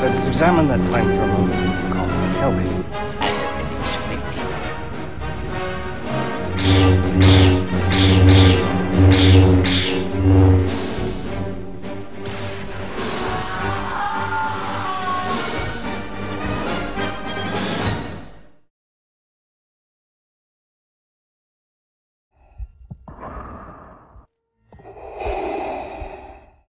Let us examine that claim for a moment, Colin, shall we? I have been expecting.